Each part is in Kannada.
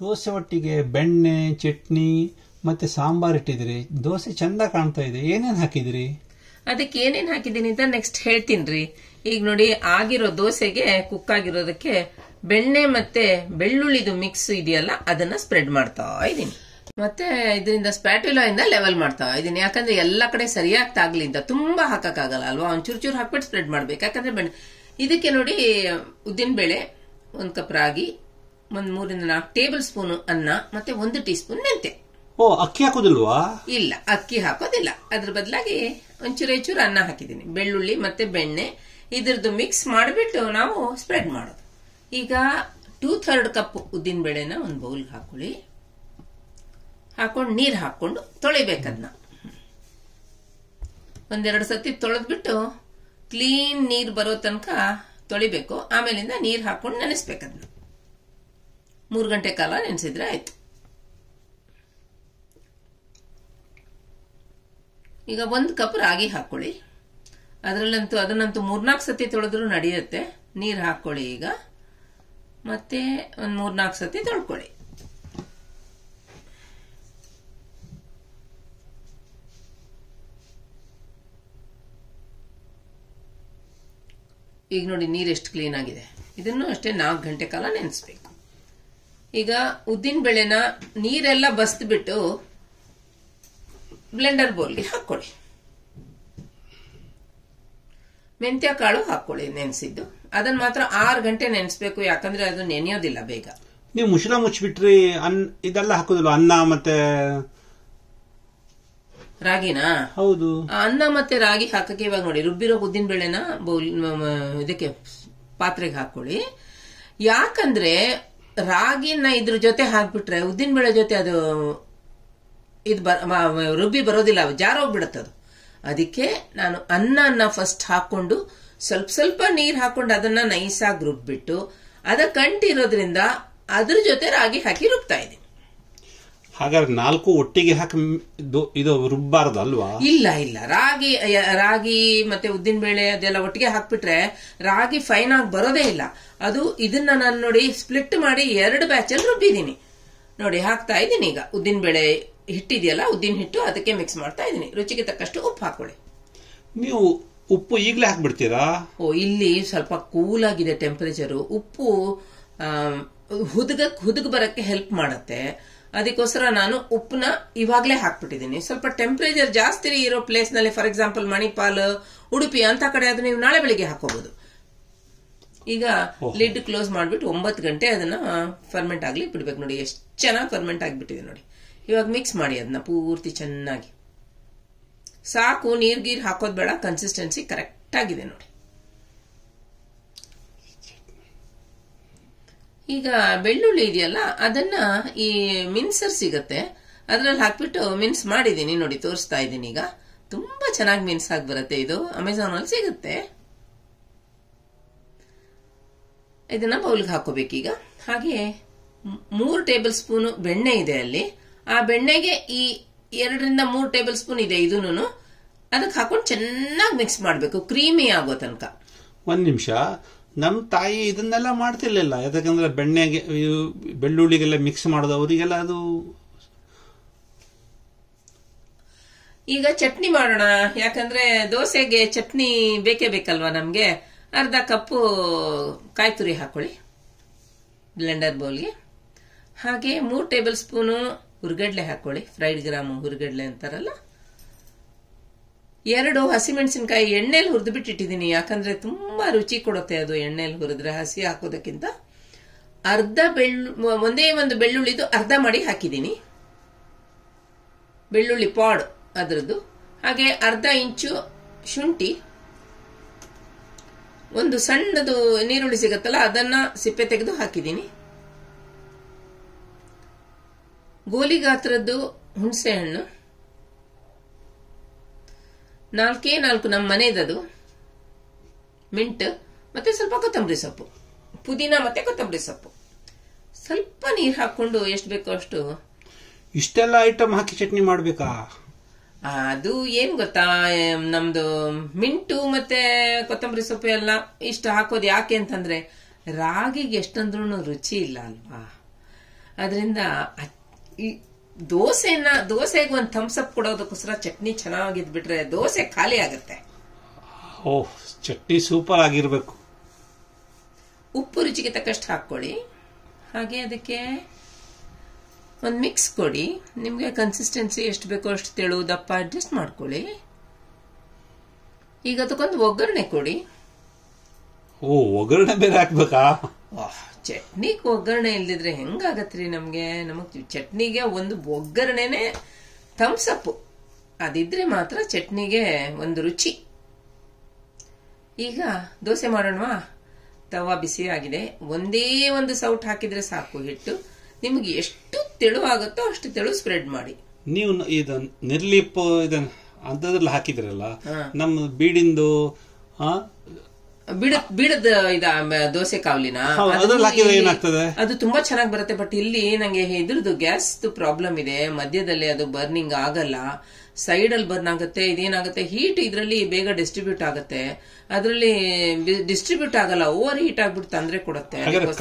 ದೋಸೆ ಒಟ್ಟಿಗೆ ಬೆಣ್ಣೆ, ಚಟ್ನಿ ಮತ್ತೆ ಸಾಂಬಾರ್ ಇಟ್ಟಿದ್ರಿ ದೋಸೆ ಚಂದ ಕಾಣ್ತಾ ಇದೆ. ಏನೇನ್ ಹಾಕಿದಿರಿ ಅದಕ್ಕೆ ಏನೇನ್ ಹಾಕಿದೀನಿ ಅಂತ ನೆಕ್ಸ್ಟ್ ಹೇಳ್ತೀನಿ ಈಗ ನೋಡಿ, ಆಗಿರೋ ದೋಸೆಗೆ ಕುಕ್ ಆಗಿರೋದಕ್ಕೆ ಬೆಣ್ಣೆ ಮತ್ತೆ ಬೆಳ್ಳುಳ್ಳಿದು ಮಿಕ್ಸ್ ಇದೆಯಲ್ಲ, ಅದನ್ನ ಸ್ಪ್ರೆಡ್ ಮಾಡ್ತಾ ಇದೀನಿ ಮತ್ತೆ ಇದರಿಂದ ಸ್ಪ್ಯಾಟುಲಾ ಇಂದ ಲೆವೆಲ್ ಮಾಡ್ತಾ ಇದೀನಿ ಯಾಕಂದ್ರೆ ಎಲ್ಲ ಕಡೆ ಸರಿಯಾಗಿ ತಾಗ್ಲಿ ಅಂತ ತುಂಬಾ ಹಾಕಕ್ಕಾಗಲ್ಲ ಅಲ್ವಾ? ಒಂದ್ ಚೂರ್ ಚೂರ್ ಹಾಕ್ಬಿಟ್ಟು ಸ್ಪ್ರೆಡ್ ಮಾಡ್ಬೇಕು. ಯಾಕಂದ್ರೆ ಬೆಣ್ಣೆ ಇದಕ್ಕೆ ನೋಡಿ ಉದ್ದಿನ ಬೇಳೆ ಒಂದ್ ಕಪ್ ರಾಗಿ ಒಂದ್ ಮೂರಿಂದ ನಾಲ್ಕು ಟೇಬಲ್ ಸ್ಪೂನ್ ಅನ್ನ ಮತ್ತೆ ಒಂದು ಟೀ ಸ್ಪೂನ್ ಮೆಂತೆ ಓ ಅಕ್ಕಿ ಹಾಕೋದಿಲ್ವಾ? ಇಲ್ಲ ಅಕ್ಕಿ ಹಾಕೋದಿಲ್ಲ. ಅದ್ರ ಬದಲಾಗಿ ಒಂಚೂರು ಚೂರು ಅನ್ನ ಹಾಕಿದ್ದೀನಿ. ಬೆಳ್ಳುಳ್ಳಿ ಮತ್ತೆ ಬೆಣ್ಣೆ ಇದ್ರದ್ದು ಮಿಕ್ಸ್ ಮಾಡಿಬಿಟ್ಟು ನಾವು ಸ್ಪ್ರೆಡ್ ಮಾಡೋದು. ಈಗ ಟೂ ಥರ್ಡ್ ಕಪ್ ಉದ್ದಿನ ಬೇಳೆನ ಒಂದು ಬೌಲ್ಗೆ ಹಾಕೊಳ್ಳಿ. ಹಾಕೊಂಡು ನೀರು ಹಾಕೊಂಡು ತೊಳಿಬೇಕದ್ನ ಒಂದೆರಡು ಸತಿ ತೊಳೆದ್ಬಿಟ್ಟು ಕ್ಲೀನ್ ನೀರು ಬರೋ ತನಕ ತೊಳಿಬೇಕು. ಆಮೇಲಿಂದ ನೀರು ಹಾಕೊಂಡು ನೆನೆಸ್ಬೇಕದ್ನ ಮೂರು ಗಂಟೆ ಕಾಲ ನೆನೆಸಿದ್ರೆ ಆಯ್ತು. ಈಗ ಒಂದು ಕಪ್ ರಾಗಿ ಹಾಕೊಳ್ಳಿ. ಅದರಲ್ಲಂತೂ, ಅದನ್ನಂತೂ ಮೂರ್ನಾಲ್ಕು ಸತಿ ತೊಳೆದ್ರೂ ನಡೆಯುತ್ತೆ. ನೀರು ಹಾಕೊಳ್ಳಿ ಈಗ. ಮತ್ತೆ ಒಂದು ಮೂರ್ನಾಲ್ಕು ಸತಿ ತೊಳ್ಕೊಳ್ಳಿ. ಈಗ ನೋಡಿ ನೀರು ಎಷ್ಟು ಕ್ಲೀನ್ ಆಗಿದೆ. ಇದನ್ನು ಅಷ್ಟೇ ನಾಲ್ಕು ಗಂಟೆ ಕಾಲ ನೆನೆಸ್ಬೇಕು. ಈಗ ಉದ್ದಿನ ಬೆಳೆನ ನೀರೆಲ್ಲ ಬಸ್ದ್ಬಿಟ್ಟು ಬ್ಲೆಂಡರ್ ಬೌಲ್ಗೆ ಹಾಕೊಳ್ಳಿ ಮೆಂತ್ಯ ಕಾಳು ಹಾಕೊಳ್ಳಿ ನೆನೆಸಿದ್ದು. ಅದನ್ನ ಮಾತ್ರ ಆರು ಗಂಟೆ ನೆನೆಸ್ಬೇಕು ಯಾಕಂದ್ರೆ ಅದು ನೆನೆಯೋದಿಲ್ಲ ಬೇಗ. ನೀವು ಮುಷ್ರ ಮುಚ್ಚಿಬಿಟ್ರಿ ಅನ್ ಇದೆಲ್ಲ ಹಾಕೋದಿಲ್ಲ ಅನ್ನ ಮತ್ತೆ ರಾಗಿನಾ? ಹೌದು. ಅನ್ನ ಮತ್ತೆ ರಾಗಿ ಹಾಕಕ್ಕೆ ಇವಾಗ ನೋಡಿ ರುಬ್ಬಿರೋ ಉದ್ದಿನ ಬೆಳೆನ ಬೌಲ್ ಇದಕ್ಕೆ ಪಾತ್ರೆಗೆ ಹಾಕೊಳ್ಳಿ ಯಾಕಂದ್ರೆ ರಾಗಿನ ಇದ್ರ ಜೊತೆ ಹಾಕ್ಬಿಟ್ರೆ, ಉದ್ದಿನ ಬೇಳೆ ಜೊತೆ ಅದು, ಇದು ಬ- ರುಬ್ಬಿ ಬರೋದಿಲ್ಲ ಜಾರೋಗ್ಬಿಡತ್ತೆ ಅದು. ಅದಕ್ಕೆ ನಾನು ಅನ್ನ ಫಸ್ಟ್ ಹಾಕೊಂಡು ಸ್ವಲ್ಪ ಸ್ವಲ್ಪ ನೀರು ಹಾಕೊಂಡು ಅದನ್ನ ನೈಸಾಗಿ ರುಬ್ಬಿಟ್ಟು, ಅದ ಕಂಟಿರೋದ್ರಿಂದ ಅದ್ರ ಜೊತೆ ರಾಗಿ ಹಾಕಿ ರುಬ್ತಾ ಇದ್ದೀನಿ. ಹಾಗಾದ್ರೆ ನಾಲ್ಕು ಒಟ್ಟಿಗೆ ಹಾಕಿ ಇದು- ರುಬ್ಬಾರ್ದು ಅಲ್ವಾ ಇಲ್ಲ ಇಲ್ಲ. ರಾಗಿ ರಾಗಿ ಮತ್ತೆ ಉದ್ದಿನ ಬೇಳೆ ಅದೆಲ್ಲ ಒಟ್ಟಿಗೆ ಹಾಕ್ಬಿಟ್ರೆ ರಾಗಿ ಫೈನ್ ಆಗಿ ಬರೋದೇ ಇಲ್ಲ. ಅದು ಇದನ್ನ ನಾನು ನೋಡಿ ಸ್ಪ್ಲಿಟ್ ಮಾಡಿ ಎರಡು ಬ್ಯಾಚಲ್ಲಿ ರುಬ್ಬಿದ್ದೀನಿ. ನೋಡಿ ಹಾಕ್ತಾ ಇದ್ದೀನಿ ಈಗ. ಉದ್ದಿನ ಬೇಳೆ ಹಿಟ್ಟಿದೆಯಲ್ಲ ಉದ್ದಿನ ಹಿಟ್ಟು ಅದಕ್ಕೆ ಮಿಕ್ಸ್ ಮಾಡ್ತಾ ಇದ್ದೀನಿ. ರುಚಿಗೆ ತಕ್ಕಷ್ಟು ಉಪ್ಪು ಹಾಕೊಳ್ಳಿ ನೀವು ಉಪ್ಪು ಈಗಲೇ ಹಾಕ್ಬಿಡ್ತೀರಾ? ಓ ಇಲ್ಲಿ ಸ್ವಲ್ಪ ಕೂಲ್ ಆಗಿದೆ ಟೆಂಪರೇಚರು ಉಪ್ಪು ಹುದುಗ ಹುದುಗ್ ಬರಕ್ಕೆ ಹೆಲ್ಪ್ ಮಾಡುತ್ತೆ. ಅದಕ್ಕೋಸ್ಕರ ನಾನು ಉಪ್ಪನ್ನ ಇವಾಗಲೇ ಹಾಕ್ಬಿಟ್ಟಿದ್ದೀನಿ. ಸ್ವಲ್ಪ ಟೆಂಪರೇಚರ್ ಜಾಸ್ತಿ ಇರೋ ಪ್ಲೇಸ್ನಲ್ಲಿ ಫಾರ್ ಎಕ್ಸಾಂಪಲ್ ಮಣಿಪಾಲ್ ಉಡುಪಿ ಅಂತ ಕಡೆ ಅದು ನೀವು ನಾಳೆ ಬೆಳಿಗ್ಗೆ ಹಾಕೋಬಹುದು ಈಗ ಲಿಡ್ ಕ್ಲೋಸ್ ಮಾಡ್ಬಿಟ್ಟು ಒಂಬತ್ತು ಗಂಟೆ ಅದನ್ನ ಫರ್ಮೆಂಟ್ ಆಗ್ಲಿ ಬಿಡ್ಬೇಕು ನೋಡಿ. ಎಷ್ಟು ಚೆನ್ನಾಗಿ ಫರ್ಮೆಂಟ್ ಆಗಿಬಿಟ್ಟಿದೆ ನೋಡಿ. ಇವಾಗ ಮಿಕ್ಸ್ ಮಾಡಿ ಅದನ್ನ ಪೂರ್ತಿ ಚೆನ್ನಾಗಿ. ಸಾಕು ನೀರ್ ಗೀರ್ ಹಾಕೋದ್ ಬೇಡ ಕನ್ಸಿಸ್ಟೆನ್ಸಿ ಕರೆಕ್ಟ್ ಆಗಿದೆ ನೋಡಿ. ಈಗ ಬೆಳ್ಳುಳ್ಳಿ ಇದೆಯಲ್ಲ, ಅದನ್ನ ಈ ಮಿನ್ಸರ್ ಸಿಗತ್ತೆ. ಅದ್ರಲ್ಲಿ ಹಾಕ್ಬಿಟ್ಟು ಮಿನ್ಸ್ ಮಾಡಿದ್ದೀನಿ ನೋಡಿ, ತೋರಿಸ್ತಾ ಇದ್ದೀನಿ ಈಗ. ತುಂಬಾ ಚೆನ್ನಾಗಿ ಮಿನ್ಸ್ ಆಗಿ ಬರುತ್ತೆ ಇದು. ಅಮೆಝಾನ್ ಅಲ್ಲಿ ಸಿಗುತ್ತೆ. ಇದನ್ನ ಬೌಲ್ಗೆ ಹಾಕೋಬೇಕೀಗ. ಹಾಗೆ ಮೂರು ಟೇಬಲ್ ಸ್ಪೂನ್ ಬೆಣ್ಣೆ ಇದೆ ಅಲ್ಲಿ. ಆ ಬೆಣ್ಣೆಗೆ ಈ ಎರಡರಿಂದ ಮೂರು ಟೇಬಲ್ ಸ್ಪೂನ್ ಇದೆ ಇದನ್ನು. ಅದಕ್ಕೆ ಹಾಕೊಂಡು ಚೆನ್ನಾಗಿ ಮಿಕ್ಸ್ ಮಾಡಬೇಕು. ಕ್ರೀಮಿ ಆಗೋ ತನಕ. ಒಂದ್ ನಿಮಿಷ. ನಮ್ ತಾಯಿ ಇದನ್ನೆಲ್ಲ ಮಾಡ್ತಿರ್ಲಿಲ್ಲ. ಯಾಕಂದ್ರೆ ಬೆಣ್ಣೆಗೆ ಬೆಳ್ಳುಳ್ಳಿಗೆಲ್ಲ ಮಿಕ್ಸ್ ಮಾಡೋದು, ಅವರಿಗೆಲ್ಲ ಅದು ಈಗ ಚಟ್ನಿ ಮಾಡೋಣ. ಯಾಕಂದ್ರೆ ದೋಸೆಗೆ ಚಟ್ನಿ ಬೇಕೇ ಬೇಕಲ್ವಾ ನಮ್ಗೆ? ಅರ್ಧ ಕಪ್ಪು ಕಾಯಿ ತುರಿ ಹಾಕೊಳ್ಳಿ ಬ್ಲೆಂಡರ್ ಬೌಲ್ಗೆ. ಹಾಗೆ ಮೂರು ಟೇಬಲ್ ಸ್ಪೂನು ಹುರ್ಗಡ್ಲೆ ಹಾಕೊಳ್ಳಿ. ಫ್ರೈಡ್ ಗ್ರಾಮು ಹುರ್ಗಡ್ಲೆ ಅಂತಾರಲ್ಲ? ಎರಡು ಹಸಿಮೆಣಸಿನಕಾಯಿ ಎಣ್ಣೆಲಿ ಹುರಿದು ಬಿಟ್ಟಿಟ್ಟಿದ್ದೀನಿ ಯಾಕಂದ್ರೆ ತುಂಬಾ ರುಚಿ ಕೊಡುತ್ತೆ ಅದು ಎಣ್ಣೆಲಿ ಹುರಿದ್ರೆ ಹಸಿ ಹಾಕೋದಕ್ಕಿಂತ. ಅರ್ಧ ಬೆಳ್ಳು, ಒಂದೇ ಒಂದು ಬೆಳ್ಳುಳ್ಳಿದು ಅರ್ಧ ಮಾಡಿ ಹಾಕಿದ್ದೀನಿ ಬೆಳ್ಳುಳ್ಳಿ ಪಾಡ್ ಅದರದ್ದು. ಹಾಗೆ ಅರ್ಧ ಇಂಚು ಶುಂಠಿ. ಒಂದು ಸಣ್ಣದು ನೀರುಳ್ಳಿ ಸಿಗತ್ತಲ್ಲ, ಅದನ್ನ ಸಿಪ್ಪೆ ತೆಗೆದು ಹಾಕಿದ್ದೀನಿ ಗೋಲಿ ಗಾತ್ರದ್ದು ಹುಣಸೆ ಹಣ್ಣು ನಾಲ್ಕೇ ನಾಲ್ಕು ನಮ್ಮ ಮನೆಯದದು ಮಿಂಟ್. ಮತ್ತೆ ಸ್ವಲ್ಪ ಕೊತ್ತಂಬರಿ ಸೊಪ್ಪು. ಪುದೀನ ಮತ್ತೆ ಕೊತ್ತಂಬರಿ ಸೊಪ್ಪು. ಸ್ವಲ್ಪ ನೀರು ಹಾಕೊಂಡು ಎಷ್ಟು ಬೇಕೋ ಅಷ್ಟು. ಇಷ್ಟೆಲ್ಲ ಐಟಮ್ ಹಾಕಿ ಚಟ್ನಿ ಮಾಡ್ಬೇಕಾ? ಅದು ಏನ್ ಗೊತ್ತಾ ನಮ್ದು ಮಿಂಟು ಮತ್ತೆ ಕೊತ್ತಂಬರಿ ಸೊಪ್ಪು ಎಲ್ಲ ಇಷ್ಟು ಹಾಕೋದು ಯಾಕೆ ಅಂತಂದ್ರೆ ರಾಗಿಗೆ ಎಷ್ಟಂದ್ರೂ ರುಚಿ ಇಲ್ಲ ಅಲ್ವಾ? ಅದರಿಂದ ಈ ದೋಸೆನ ದೋಸೆಗೆ ಒಂದು ಥಮ್ಸ್ ಅಪ್ ಕೊಡೋದಕ್ಕೋಸ್ಕರ ಚಟ್ನಿ ಚೆನ್ನಾಗಿದ್ಬಿಟ್ರೆ ದೋಸೆ ಖಾಲಿ ಆಗುತ್ತೆ. ಓಹ್ ಚಟ್ನಿ ಸೂಪರ್ ಆಗಿರ್ಬೇಕು. ಉಪ್ಪು ರುಚಿಗೆ ತಕ್ಕಷ್ಟು ಹಾಕ್ಕೊಳ್ಳಿ. ಹಾಗೆ ಅದಕ್ಕೆ ಒಂದು ಮಿಕ್ಸ್ ಕೊಡಿ. ನಿಮಗೆ ಕನ್ಸಿಸ್ಟೆನ್ಸಿ ಎಷ್ಟು ಬೇಕೋ ಅಷ್ಟು ತೆಳು ದಪ್ಪ ಅಡ್ಜಸ್ಟ್ ಮಾಡ್ಕೊಳ್ಳಿ. ಈಗ ಅದಕ್ಕೊಂದು ಒಗ್ಗರಣೆ ಕೊಡಿ. ಓ ಒಗ್ಗರಣೆ ಬೇರೆ ಹಾಕ್ಬೇಕಾ? ಚಟ್ನಿಗೆ ಒಗ್ಗರಣೆ ಇಲ್ದಿದ್ರೆ ಹೆಂಗಾಗತ್ರಿ ನಮ್ಗೆ? ನಮಗ್ ಚಟ್ನಿಗೆ ಒಂದು ಒಗ್ಗರಣೆನೆ ಥಮ್ಸಪ್ಪು ಅಪ್ ಅದಿದ್ರೆ ಮಾತ್ರ ಚಟ್ನಿಗೆ ಒಂದು ರುಚಿ. ಈಗ ದೋಸೆ ಮಾಡೋಣವಾ? ತವಾ ಬಿಸಿ ಆಗಿದೆ. ಒಂದೇ ಒಂದು ಸೌಟ್ ಹಾಕಿದ್ರೆ ಸಾಕು ಹಿಟ್ಟು. ನಿಮ್ಗೆ ಎಷ್ಟು ತೆಳು ಆಗುತ್ತೋ ಅಷ್ಟು ತೆಳು ಸ್ಪ್ರೆಡ್ ಮಾಡಿ. ನೀವು ಇದು ನಿರ್ಲಿಪ್ ಇದನ್ನ ಅಂತದ್ರಲ್ಲಿ ಹಾಕಿದ್ರಲ್ಲ. ನಮ್ಮ ಬೀಡಿಂದು ಬಿಡದ ಇದ ದೋಸೆ ಕಾವಲಿನ. ಅದು ಏನಾಗ್ತದೆ? ತುಂಬಾ ಚೆನ್ನಾಗಿ ಬರುತ್ತೆ ಬಟ್ ಇಲ್ಲಿ ನಂಗೆ ಇದ್ರದ್ದು ಗ್ಯಾಸ್ ಪ್ರಾಬ್ಲಮ್ ಇದೆ. ಮಧ್ಯದಲ್ಲಿ ಅದು ಬರ್ನಿಂಗ್ ಆಗಲ್ಲ. ಸೈಡ್ ಅಲ್ಲಿ ಬರ್ನ್ ಆಗುತ್ತೆ ಇದೇನಾಗುತ್ತೆ ಹೀಟ್ ಇದ್ರಲ್ಲಿ ಬೇಗ ಡಿಸ್ಟ್ರಿಬ್ಯೂಟ್ ಆಗುತ್ತೆ. ಅದರಲ್ಲಿ ಡಿಸ್ಟ್ರಿಬ್ಯೂಟ್ ಆಗಲ್ಲ ಓವರ್ ಹೀಟ್ ಆಗ್ಬಿಟ್ಟು ತಂದ್ರೆ ಕೊಡುತ್ತೆ ಹೌದು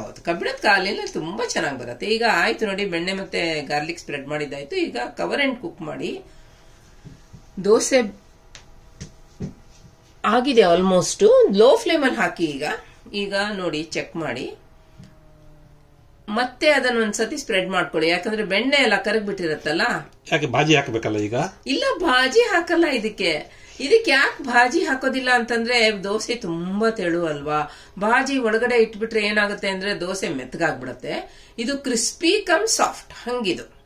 ಹೌದು ಕಬ್ಬಿಣದ ಕಾಲಿನ ತುಂಬಾ ಚೆನ್ನಾಗಿ ಬರುತ್ತೆ. ಈಗ ಆಯ್ತು ನೋಡಿ ಬೆಣ್ಣೆ ಮತ್ತೆ ಗಾರ್ಲಿಕ್ ಸ್ಪ್ರೆಡ್ ಮಾಡಿದ್ದಾಯ್ತು. ಈಗ ಕವರ್ ಅಂಡ್ ಕುಕ್ ಮಾಡಿ. ದೋಸೆ ಆಗಿದೆ ಆಲ್ಮೋಸ್ಟ್ ಲೋ ಫ್ಲೇಮ್ ಅಲ್ಲಿ ಹಾಕಿ ಈಗ. ಈಗ ನೋಡಿ ಚೆಕ್ ಮಾಡಿ. ಮತ್ತೆ ಅದನ್ನ ಒಂದ್ಸತಿ ಸ್ಪ್ರೆಡ್ ಮಾಡ್ಕೊಳ್ಳಿ. ಯಾಕಂದ್ರೆ ಬೆಣ್ಣೆ ಎಲ್ಲ ಕರಗ್ಬಿಟ್ಟಿರತ್ತಲ್ಲ? ಯಾಕೆ ಬಾಜಿ ಹಾಕಬೇಕಲ್ಲ ಈಗ? ಇಲ್ಲ ಬಾಜಿ ಹಾಕಲ್ಲ ಇದಕ್ಕೆ. ಇದಕ್ಕೆ ಯಾಕೆ ಬಾಜಿ ಹಾಕೋದಿಲ್ಲ ಅಂತಂದ್ರೆ ದೋಸೆ ತುಂಬಾ ತೆಳು ಅಲ್ವಾ? ಬಾಜಿ ಒಳಗಡೆ ಇಟ್ಬಿಟ್ರೆ ಏನಾಗುತ್ತೆ ಅಂದ್ರೆ ದೋಸೆ ಮೆತ್ತಗಾಗ್ಬಿಡತ್ತೆ ಇದು ಕ್ರಿಸ್ಪಿ ಕಮ್ ಸಾಫ್ಟ್ ಹಂಗಿದು.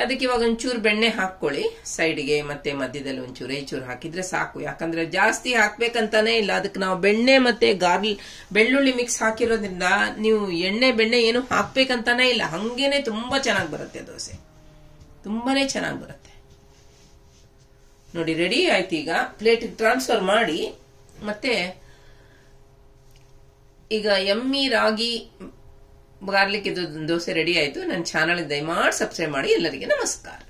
ಅದಕ್ಕೆ ಇವಾಗ ಒಂಚೂರು ಬೆಣ್ಣೆ ಹಾಕೊಳ್ಳಿ ಸೈಡ್ಗೆ ಮತ್ತೆ ಮಧ್ಯದಲ್ಲಿ ಒಂಚೂರು ಏಚೂರು ಹಾಕಿದ್ರೆ ಸಾಕು. ಯಾಕಂದ್ರೆ ಜಾಸ್ತಿ ಹಾಕ್ಬೇಕಂತಾನೆ ಇಲ್ಲ. ಅದಕ್ಕೆ ನಾವು ಬೆಣ್ಣೆ ಮತ್ತೆ ಗಾರ್ಲಿ ಬೆಳ್ಳುಳ್ಳಿ ಮಿಕ್ಸ್ ಹಾಕಿರೋದ್ರಿಂದ ನೀವು ಎಣ್ಣೆ, ಬೆಣ್ಣೆ ಏನು ಹಾಕ್ಬೇಕಂತಾನೆ ಇಲ್ಲ. ಹಂಗೇನೆ ತುಂಬಾ ಚೆನ್ನಾಗಿ ಬರುತ್ತೆ ದೋಸೆ. ತುಂಬಾನೇ ಚೆನ್ನಾಗಿ ಬರುತ್ತೆ. ನೋಡಿ ರೆಡಿ ಆಯ್ತು ಈಗ. ಪ್ಲೇಟ್ ಟ್ರಾನ್ಸ್ಫರ್ ಮಾಡಿ, ಮತ್ತೆ ಈಗ ಎಮ್ಮಿ, ರಾಗಿ ಗಾರ್ಲಿಕ್ ಇದು ದೋಸೆ ರೆಡಿ ಆಯ್ತು. ನನ್ನ ಚಾನಲ್ ದಯಮಾಡಿ ಸಬ್ಸ್ಕ್ರೈಬ್ ಮಾಡಿ ಎಲ್ಲರಿಗೆ ನಮಸ್ಕಾರ.